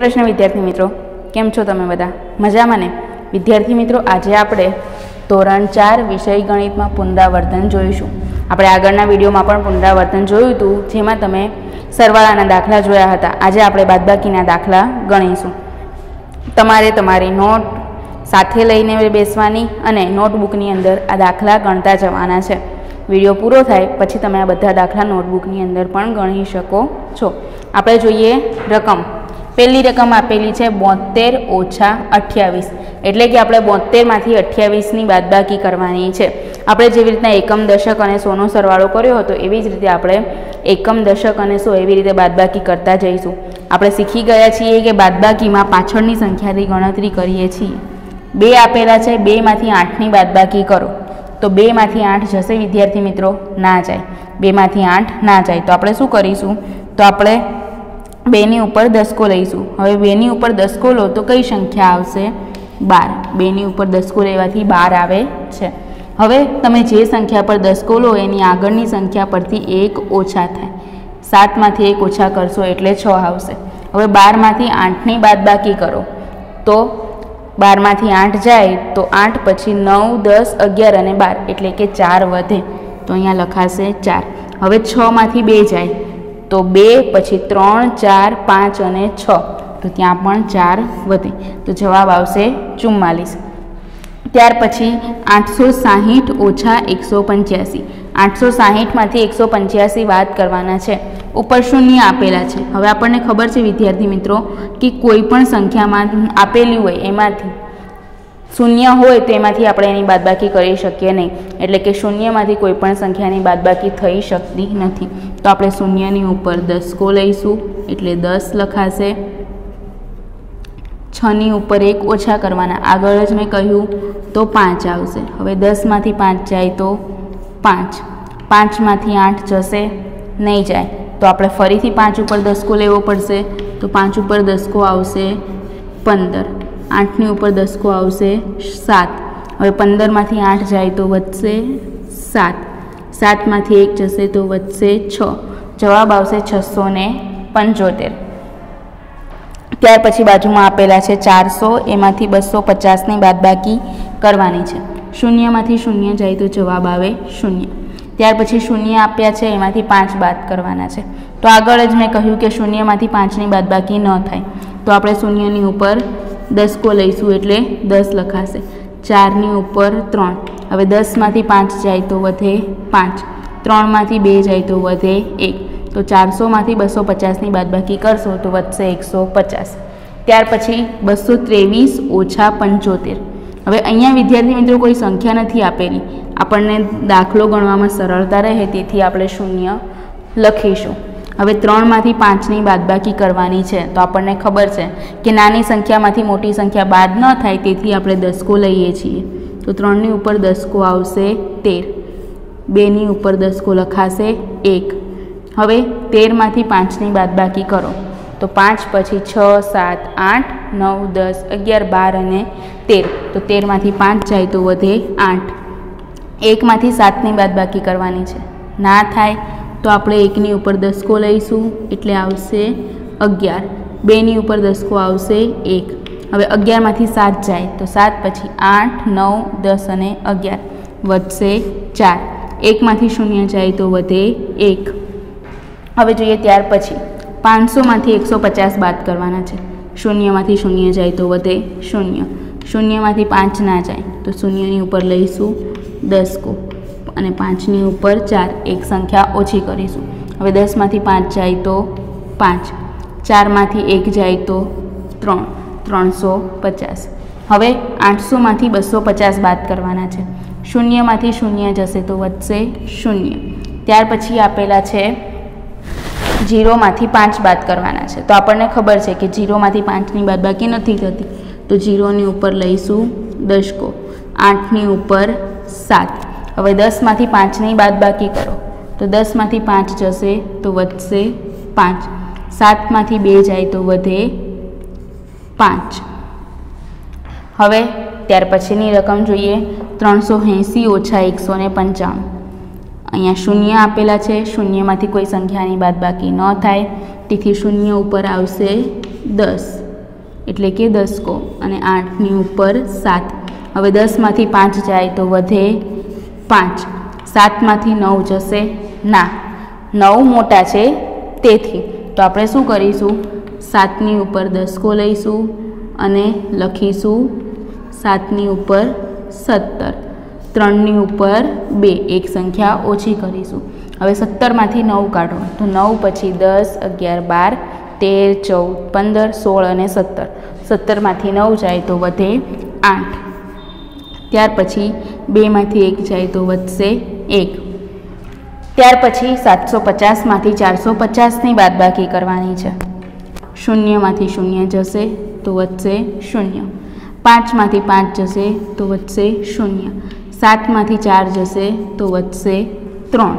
પ્રશ્ન, વિદ્યાર્થી મિત્રો, કેમ છો તમે બધા? મજામાં ને? વિદ્યાર્થી મિત્રો, આજે આપણે ધોરણ ચાર વિષય ગણિતમાં પુનરાવર્તન જોઈશું. આપણે આગળના વિડીયોમાં પણ પુનરાવર્તન જોયું હતું, જેમાં તમે સરવાળાના દાખલા જોયા હતા. આજે આપણે બાદબાકીના દાખલા ગણીશું. તમારે તમારી નોટ સાથે લઈને બેસવાની અને નોટબુકની અંદર આ દાખલા ગણતા જવાના છે. વીડિયો પૂરો થાય, પછી તમે આ બધા દાખલા નોટબુકની અંદર પણ ગણી શકો છો. આપણે જોઈએ રકમ. પહેલી રકમ આપેલી છે બોતેર ઓછા અઠ્યાવીસ. એટલે કે આપણે બોતેરમાંથી અઠ્યાવીસની બાદબાકી કરવાની છે. આપણે જેવી રીતના એકમ દશક અને સોનો સરવાળો કર્યો હતો, એવી જ રીતે આપણે એકમ દશક અને સો એવી રીતે બાદબાકી કરતા જઈશું. આપણે શીખી ગયા છીએ કે બાદબાકીમાં પાછળની સંખ્યાની ગણતરી કરીએ છીએ. બે આપેલા છે બેમાંથી આઠની બાદબાકી કરો. તો બેમાંથી આઠ જશે, વિદ્યાર્થી મિત્રો, ના જાય. બેમાંથી આઠ ના જાય. તો આપણે શું કરીશું? તો આપણે બેની ઉપર દસકો લઈશું. હવે બેની ઉપર દસકો લો તો કઈ સંખ્યા આવશે? બાર. બેની ઉપર દસકો લેવાથી બાર આવે છે. હવે તમે જે સંખ્યા પર દસકો લો, એની આગળની સંખ્યા પરથી એક ઓછા થાય. સાતમાંથી એક ઓછા કરશો એટલે છ આવશે. હવે બારમાંથી આઠની બાદબાકી કરો. તો બારમાંથી આઠ જાય, તો આઠ પછી નવ, દસ, અગિયાર અને બાર. એટલે કે ચાર વધે. તો અહીંયા લખાશે ચાર. હવે છમાંથી બે જાય. તો બે, પછી ત્રણ, ચાર, પાંચ અને છ. તો ત્યાં પણ ચાર વધે. તો જવાબ આવશે ચુમ્માલીસ. ત્યાર પછી આઠસો સાહીઠ ઓછા એકસો પંચ્યાસી. આઠસો સાહીઠમાંથી એકસો પંચ્યાસી વાત કરવાના છે. ઉપર શૂન્ય આપેલા છે. હવે આપણને ખબર છે, વિદ્યાર્થી મિત્રો, કે કોઈ પણ સંખ્યામાં આપેલી હોય એમાંથી શૂન્ય હોય તો એમાંથી આપણે એની બાદબાકી કરી શકીએ નહીં. એટલે કે શૂન્યમાંથી કોઈ પણ સંખ્યાની બાદબાકી થઈ શકતી નથી. તો આપણે શૂન્યની ઉપર દસકો લઈશું, એટલે દસ લખાશે. છની ઉપર એક ઓછા કરવાના. આગળ જ મેં કહ્યું તો પાંચ આવશે. હવે દસમાંથી પાંચ જાય તો પાંચ. પાંચમાંથી આઠ જશે, નહીં જાય. તો આપણે ફરીથી પાંચ ઉપર દસકો લેવો પડશે. તો પાંચ ઉપર દસકો આવશે પંદર. આઠની ઉપર દસકો આવશે સાત. હવે પંદરમાંથી આઠ જાય તો વધશે સાત. સાતમાંથી એક જશે તો વધશે છ. જવાબ આવશે છસો ને પંચોતેર. ત્યાર પછી બાજુમાં આપેલા છે ચારસો, એમાંથી બસો પચાસની બાદબાકી કરવાની છે. શૂન્યમાંથી શૂન્ય જાય તો જવાબ આવે શૂન્ય. ત્યાર પછી શૂન્ય આપ્યા છે, એમાંથી પાંચ બાદ કરવાના છે. તો આગળ જ મેં કહ્યું કે શૂન્યમાંથી પાંચની બાદબાકી ન થાય. તો આપણે શૂન્યની ઉપર દસકો લઈશું એટલે દસ લખાશે. ચારની ઉપર ત્રણ. હવે દસમાંથી પાંચ જાય તો વધે પાંચ. ત્રણમાંથી બે જાય તો વધે એક. તો ચારસોમાંથી બસો પચાસની બાદબાકી કરશો તો વધશે એકસો પચાસ. ત્યાર પછી બસો ત્રેવીસ ઓછા પંચોતેર. હવે અહીંયા વિદ્યાર્થી મિત્રો કોઈ સંખ્યા નથી આપેલી. આપણને દાખલો ગણવામાં સરળતા રહે, તેથી આપણે શૂન્ય લખીશું. હવે ત્રણમાંથી પાંચની બાદબાકી કરવાની છે. તો આપણને ખબર છે કે નાની સંખ્યામાંથી મોટી સંખ્યા બાદ ન થાય તેથી આપણે દસકો લઈએ છીએ. તો ત્રણની ઉપર દસકો આવશે તેર. બેની ઉપર દસકો લખાશે એક. હવે તેરમાંથી પાંચની બાદબાકી કરો. તો પાંચ પછી છ, સાત, આઠ, નવ, દસ, અગિયાર, બાર અને તેર. તો તેરમાંથી પાંચ જાય તો વધે આઠ. એકમાંથી સાતની બાદબાકી કરવાની છે. ના થાય તો આપણે એકની ઉપર દસકો લઈશું, એટલે આવશે અગિયાર. બેની ઉપર દસકો આવશે એક. હવે અગિયારમાંથી સાત જાય, તો સાત પછી આઠ, નવ, દસ અને અગિયાર. વધશે ચાર. એકમાંથી શૂન્ય જાય તો વધે એક. હવે જોઈએ ત્યાર પછી. પાંચસોમાંથી એકસો પચાસ બાદ કરવાના છે. શૂન્યમાંથી શૂન્ય જાય તો વધે શૂન્ય. શૂન્યમાંથી પાંચ ના જાય, તો શૂન્યની ઉપર લઈશું દસકો. અને પાંચની ઉપર ચાર, એક સંખ્યા ઓછી કરીશું. હવે દસમાંથી પાંચ જાય તો પાંચ. ચારમાંથી એક જાય તો ત્રણ. ત્રણસો પચાસ. હવે આઠસોમાંથી બસો પચાસ બાદ કરવાના છે. શૂન્યમાંથી શૂન્ય જશે તો વધશે શૂન્ય. ત્યાર પછી આપેલા છે જીરોમાંથી પાંચ બાદ કરવાના છે. તો આપણને ખબર છે કે જીરોમાંથી પાંચની બાદબાકી નથી થતી. તો જીરોની ઉપર લઈશું દશકો. આઠની ઉપર સાત. હવે દસમાંથી પાંચની બાદબાકી કરો. તો દસમાંથી પાંચ જશે તો વધશે પાંચ. સાતમાંથી બે જાય તો વધે પાંચ. હવે ત્યાર પછીની રકમ જોઈએ. ત્રણસો એંસી ઓછા એકસો ને પંચાણું. અહીંયા શૂન્ય આપેલા છે. શૂન્યમાંથી કોઈ સંખ્યાની બાદબાકી ન થાય. તેથી શૂન્ય ઉપર આવશે દસ. એટલે કે દસકો. અને આઠની ઉપર સાત. હવે દસમાંથી પાંચ જાય તો વધે પાંચ. સાતમાંથી નવ જશે. ના, નવ મોટા છે તેથી. તો આપણે શું કરીશું? સાતની ઉપર દસકો લઈશું અને લખીશું સાતની ઉપર સત્તર. ત્રણની ઉપર બે. એક સંખ્યા ઓછી કરીશું. હવે સત્તરમાંથી નવ કાઢો. તો નવ પછી દસ, અગિયાર, બાર, તેર, ચૌદ, પંદર, સોળ અને સત્તર. સત્તરમાંથી નવ જાય તો વધે આઠ. ત્યાર પછી બેમાંથી એક જાય તો વધશે એક. ત્યાર પછી સાતસો પચાસમાંથી ચારસો પચાસની બાદબાકી કરવાની છે. શૂન્યમાંથી શૂન્ય જશે તો વધશે શૂન્ય. પાંચમાંથી પાંચ જશે તો વધશે શૂન્ય. સાતમાંથી ચાર જશે તો વધશે ત્રણ.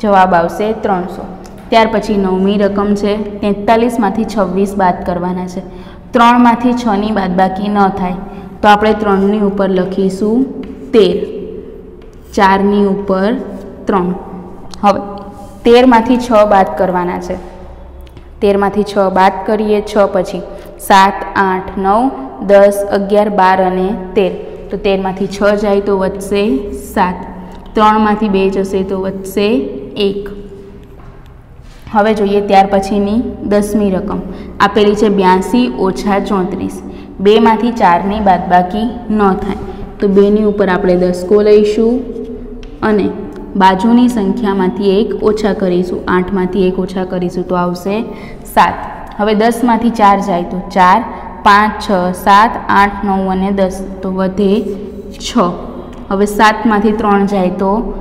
જવાબ આવશે ત્રણસો. ત્યાર પછી નવમી રકમ છે. તેતાલીસમાંથી છવ્વીસ બાદ કરવાના છે. ત્રણમાંથી છની બાદબાકી ન થાય. તો આપણે ત્રણની ઉપર લખીશું તેર. ચારની ઉપર ત્રણ. હવે, તેરમાંથી છ બાદ કરવાના છે. તેરમાંથી છ બાદ કરીએ છ પછી સાત, આઠ, નવ, દસ, અગિયાર, બાર અને તેર. તો તેરમાંથી છ જાય તો વધશે સાત. ત્રણમાંથી બે જશે તો વધશે એક. હવે જોઈએ ત્યાર પછીની દસમી રકમ. આપેલી છે બ્યાસી ઓછા ચોત્રીસ. બેમાંથી ચારની બાદબાકી ન થાય. તો બેની ઉપર આપણે દસકો લઈશું અને બાજુની સંખ્યામાંથી એક ઓછા કરીશું. આઠમાંથી એક ઓછા કરીશું તો આવશે સાત. હવે દસમાંથી ચાર જાય તો ચાર, પાંચ, છ, સાત, આઠ, નવ અને દસ. તો વધે છ. હવે સાતમાંથી ત્રણ જાય તો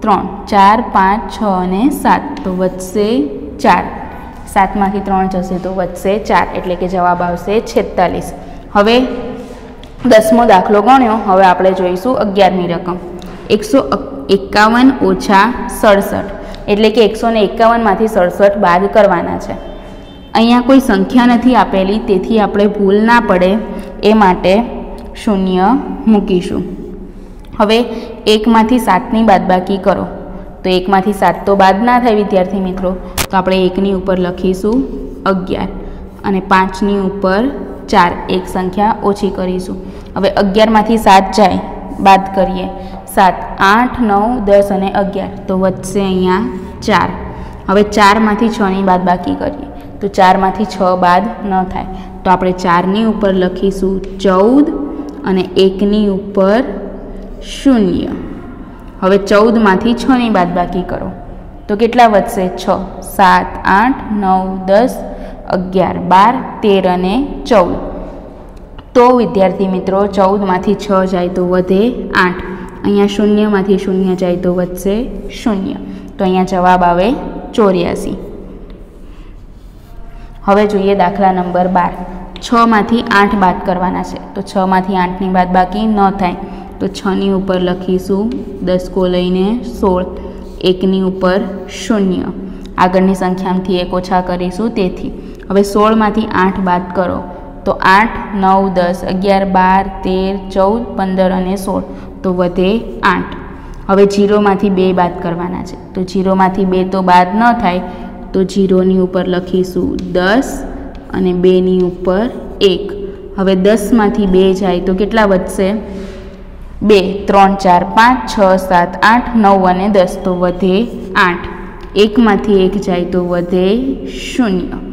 ત્રણ. ચાર, પાંચ, છ અને સાત. તો વધશે ચાર. સાતમાંથી ત્રણ જશે તો વધશે ચાર. એટલે કે જવાબ આવશે છેતાલીસ. હવે દસમો દાખલો ગણ્યો. હવે આપણે જોઈશું અગિયારમી રકમ. એકસો એકાવન ઓછા સડસઠ. એટલે કે એકસો ને એકાવનમાંથી સડસઠ બાદ કરવાના છે. અહીંયા કોઈ સંખ્યા નથી આપેલી, તેથી આપણે ભૂલ ના પડે એ માટે શૂન્ય મૂકીશું. હવે એકમાંથી સાતની બાદબાકી કરો. તો એકમાંથી સાત તો બાદ ના થાય, વિદ્યાર્થી મિત્રો. તો આપણે એકની ઉપર લખીશું અગિયાર અને પાંચની ઉપર ચાર એક સંખ્યા ઓછી કરીશું. હવે અગિયારમાંથી સાત જાય, બાદ કરીએ. સાત, આઠ, નવ, દસ અને અગિયાર. તો વધશે અહીંયા ચાર. હવે ચારમાંથી છની બાદ બાકી કરીએ. તો ચારમાંથી છ બાદ ન થાય. તો આપણે ચારની ઉપર લખીશું ચૌદ અને એકની ઉપર શૂન્ય. હવે ચૌદમાંથી છની બાદ બાકી કરો. તો કેટલા વધશે? છ, સાત, આઠ, નવ, દસ અગિયાર, બાર, તેર અને ચૌદ. તો વિદ્યાર્થી મિત્રો, ચૌદમાંથી છ જાય તો વધે આઠ. અહીંયા શૂન્યમાંથી શૂન્ય જાય તો વધશે શૂન્ય. તો અહીંયા જવાબ આવે ચોર્યાસી. હવે જોઈએ દાખલા નંબર બાર. છમાંથી આઠ બાદ કરવાના છે. તો છમાંથી આઠની બાદ બાકી ન થાય. તો છની ઉપર લખીશું દસકો લઈને સોળ. એકની ઉપર શૂન્ય. આગળની સંખ્યામાંથી એક ઓછા કરીશું તેથી. હવે સોળમાંથી આઠ બાદ કરો. તો આઠ, નવ, દસ, અગિયાર, બાર, તેર, ચૌદ, પંદર અને સોળ. તો વધે આઠ. હવે જીરોમાંથી બે બાદ કરવાના છે. તો જીરોમાંથી બે તો બાદ ન થાય, તો જીરોની ઉપર લખીશું દસ અને બેની ઉપર એક. હવે દસમાંથી બે જાય તો કેટલા વધશે? બે, ત્રણ, ચાર, પાંચ, છ, સાત, આઠ, નવ અને દસ. તો વધે આઠ. એકમાંથી એક જાય તો વધે શૂન્ય.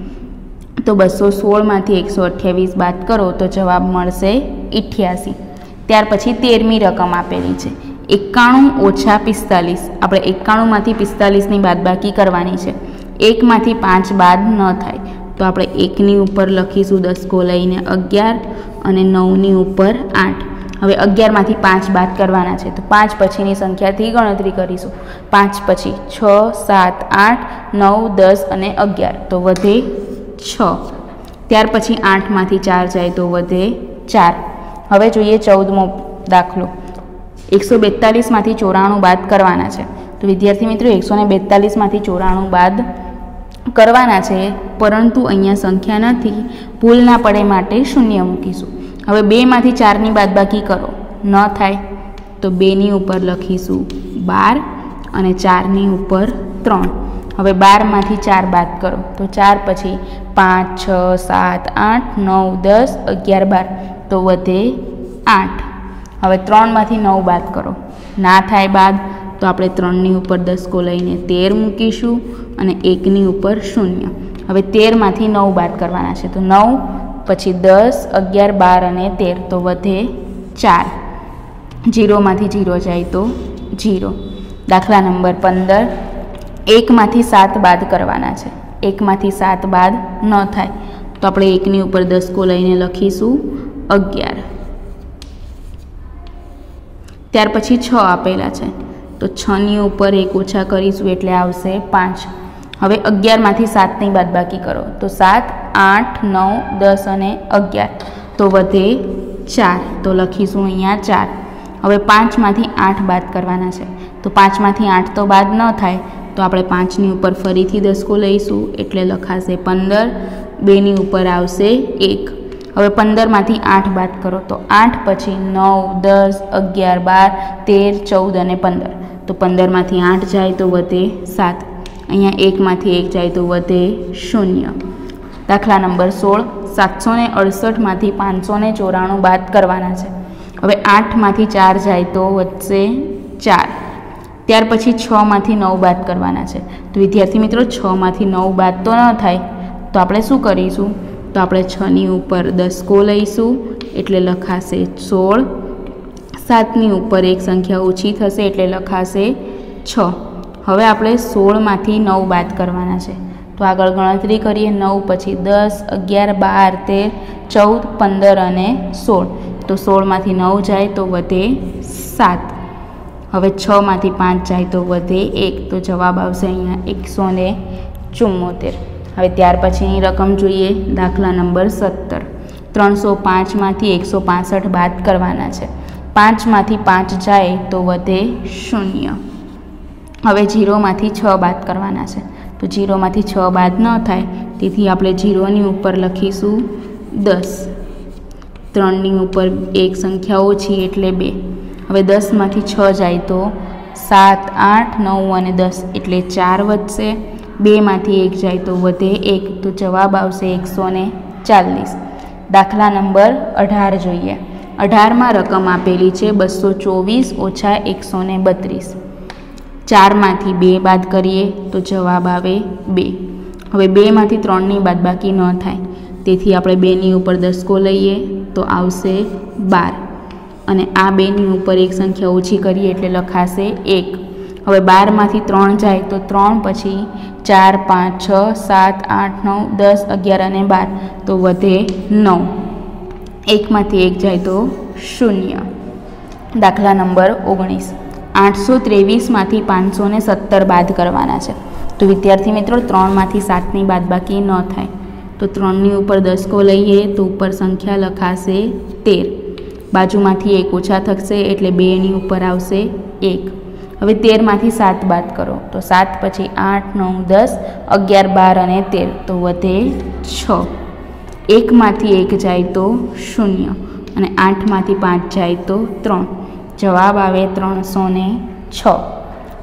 તો બસો સોળમાંથી એકસો અઠ્યાવીસ બાદ કરો તો જવાબ મળશે ઇઠ્યાસી. ત્યાર પછી તેરમી રકમ આપેલી છે. એકાણું ઓછા પિસ્તાલીસ. આપણે એકાણુંમાંથી પિસ્તાલીસની બાદબાકી કરવાની છે. એકમાંથી પાંચ બાદ ન થાય. તો આપણે એકની ઉપર લખીશું દસકો લઈને અગિયાર અને નવની ઉપર આઠ. હવે અગિયારમાંથી પાંચ બાદ કરવાના છે. તો પાંચ પછીની સંખ્યાથી ગણતરી કરીશું. પાંચ પછી છ, સાત, આઠ, નવ, દસ અને અગિયાર. તો વધે છ. ત્યાર પછી આઠમાંથી ચાર જાય તો વધે ચાર. હવે જોઈએ ચૌદમો દાખલો. એકસો બેતાલીસમાંથી ચોરાણું બાદ કરવાના છે. તો વિદ્યાર્થી મિત્રો, એકસો ને બેતાલીસમાંથી ચોરાણું બાદ કરવાના છે, પરંતુ અહીંયા સંખ્યા નથી. ભૂલ ના પડે માટે શૂન્ય મૂકીશું. હવે બેમાંથી ચારની બાદબાકી કરો. ન થાય તો બેની ઉપર લખીશું બાર અને ચારની ઉપર ત્રણ. હવે બારમાંથી ચાર બાદ કરો. તો ચાર પછી પાંચ, છ, સાત, આઠ, નવ, દસ, અગિયાર, બાર. તો વધે આઠ. હવે ત્રણમાંથી નવ બાદ કરો. ના થાય બાદ, તો આપણે ત્રણની ઉપર દસકો લઈને તેર મૂકીશું અને એકની ઉપર શૂન્ય. હવે તેરમાંથી નવ બાદ કરવાના છે. તો નવ પછી દસ, અગિયાર, બાર અને તેર. તો વધે ચાર. જીરોમાંથી જીરો જાય તો જીરો. દાખલા નંબર પંદર. એકમાંથી સાત બાદ કરવાના છે. એકમાંથી સાત બાદ ન થાય. તો આપણે એકની ઉપર દસકો લઈને લખીશું અગિયાર. ત્યાર પછી છ આપેલા છે. તો છની ઉપર એક ઓછા કરીશું એટલે આવશે પાંચ. હવે અગિયારમાંથી સાતની બાદબાકી કરો. તો સાત, આઠ, નવ, દસ અને અગિયાર. તો વધે ચાર. તો લખીશું અહીંયા ચાર. હવે પાંચમાંથી આઠ બાદ કરવાના છે. તો પાંચમાંથી આઠ તો બાદ ન થાય. તો આપણે પાંચની ઉપર ફરીથી દસકો લઈશું, એટલે લખાશે પંદર, બેની ઉપર આવશે એક. હવે પંદરમાંથી આઠ બાદ કરો તો આઠ, પછી નવ, દસ, અગિયાર, બાર, તેર, ચૌદ અને પંદર. તો પંદરમાંથી આઠ જાય તો વધે સાત. અહીંયા એકમાંથી એક જાય તો વધે શૂન્ય. દાખલા નંબર સોળ સાતસો ને અડસઠમાંથી પાંચસો ને ચોરાણું બાદ કરવાના છે. હવે આઠમાંથી ચાર જાય તો વધશે ચાર. ત્યાર પછી છમાંથી નવ બાદ કરવાના છે. તો વિદ્યાર્થી મિત્રો, છમાંથી નવ બાદ તો ન થાય. તો આપણે શું કરીશું? તો આપણે છની ઉપર દસકો લઈશું, એટલે લખાશે સોળ. સાતની ઉપર એક સંખ્યા ઓછી થશે, એટલે લખાશે છ. હવે આપણે સોળમાંથી નવ બાદ કરવાના છે. તો આગળ ગણતરી કરીએ. નવ પછી દસ, અગિયાર, બાર, તેર, ચૌદ, પંદર અને સોળ. તો સોળમાંથી નવ જાય તો વધે સાત. હવે છમાંથી પાંચ જાય તો વધે એક, તો જવાબ આવશે અહીંયા એકસો ને ચુમ્મોતેર હવે ત્યાર પછીની રકમ જોઈએ, દાખલા નંબર સત્તર. ત્રણસો પાંચમાંથી એકસો પાસઠ બાદ કરવાના છે. પાંચમાંથી પાંચ જાય તો વધે શૂન્ય. હવે જીરોમાંથી છ બાદ કરવાના છે. તો જીરોમાંથી છ બાદ ન થાય, તેથી આપણે જીરોની ઉપર લખીશું દસ. ત્રણની ઉપર એક સંખ્યા ઓછી એટલે બે. હવે દસમાંથી છ જાય તો સાત, આઠ, નવ અને દસ એટલે ચાર વધશે. બેમાંથી એક જાય તો વધે એક, તો જવાબ આવશે એકસો ચાલીસ. દાખલા નંબર અઢાર જોઈએ. અઢારમાં રકમ આપેલી છે બસો ચોવીસ ઓછા એકસો બત્રીસ. ચારમાંથી બે બાદ કરીએ તો જવાબ આવે બે. હવે બેમાંથી ત્રણની બાદબાકી ન થાય. તેથી આપણે બેની ઉપર દસકો લઈએ તો આવશે બાર. અને આ બેની ઉપર એક સંખ્યા ઓછી કરીએ એટલે લખાશે એક. હવે બારમાંથી ત્રણ જાય તો ત્રણ પછી ચાર, પાંચ, છ, સાત, આઠ, નવ, દસ, અગિયાર અને બાર તો વધે નવ. એકમાંથી એક જાય તો શૂન્ય. દાખલા નંબર ઓગણીસ. આઠસો ત્રેવીસમાંથી પાંચસો ને સત્તર બાદ કરવાના છે. તો વિદ્યાર્થી મિત્રો, ત્રણમાંથી સાતની બાદબાકી ન થાય. તો ત્રણની ઉપર દસકો લઈએ તો ઉપર સંખ્યા લખાશે તેર. બાજુમાંથી એક ઓછા થશે એટલે બેની ઉપર આવશે એક. હવે તેરમાંથી સાત બાદ કરો. તો સાત પછી આઠ, નવ, દસ, અગિયાર, બાર અને તેર. તો વધે છ. એકમાંથી એક જાય તો શૂન્ય અને આઠમાંથી પાંચ જાય તો ત્રણ. જવાબ આવે ત્રણસો ને છ.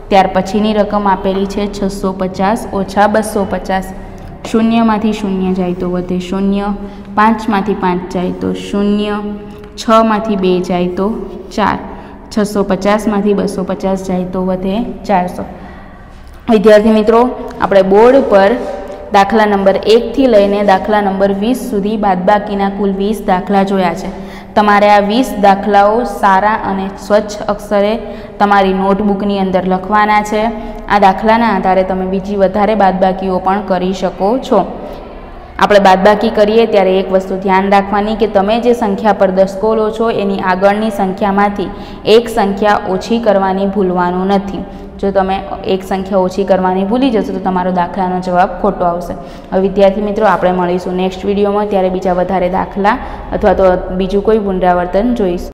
ત્યાર પછીની રકમ આપેલી છે છસો પચાસ ઓછા બસો પચાસ. શૂન્યમાંથી શૂન્ય જાય તો વધે શૂન્ય. પાંચમાંથી પાંચ જાય તો શૂન્ય. છમાંથી બે જાય તો ચાર. છસો પચાસમાંથી બસો પચાસ જાય તો વધે ચારસો. વિદ્યાર્થી મિત્રો, આપણે બોર્ડ પર દાખલા નંબર એકથી લઈને દાખલા નંબર વીસ સુધી બાદબાકીના કુલ વીસ દાખલા જોયા છે. તમારે આ વીસ દાખલાઓ સારા અને સ્વચ્છ અક્ષરે તમારી નોટબુકની અંદર લખવાના છે. આ દાખલાના આધારે તમે બીજી વધારે બાદબાકીઓ પણ કરી શકો છો. આપણે બાદબાકી કરીએ ત્યારે એક વસ્તુ ધ્યાન રાખવાની કે તમે જે સંખ્યા પર દસકો લો છો, એની આગળની સંખ્યામાંથી એક સંખ્યા ઓછી કરવાની ભૂલવાનું નથી. જો તમે એક સંખ્યા ઓછી કરવાની ભૂલી જશો, તો તમારો દાખલાનો જવાબ ખોટો આવશે. હવે વિદ્યાર્થી મિત્રો, આપણે મળીશું નેક્સ્ટ વિડીયોમાં. ત્યારે બીજા વધારે દાખલા અથવા તો બીજું કોઈ પુનરાવર્તન જોઈશું.